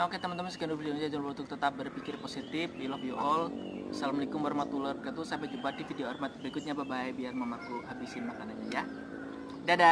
Nah oke teman-teman sekian dulu ini jangan lupa untuk tetap berpikir positif. We love you all. Assalamualaikum warahmatullahi wabarakatuh. Sampai jumpa di video hormat berikutnya. Bye bye. Biar mamaku habisin makanannya ya. Dadah.